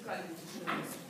Михайлович.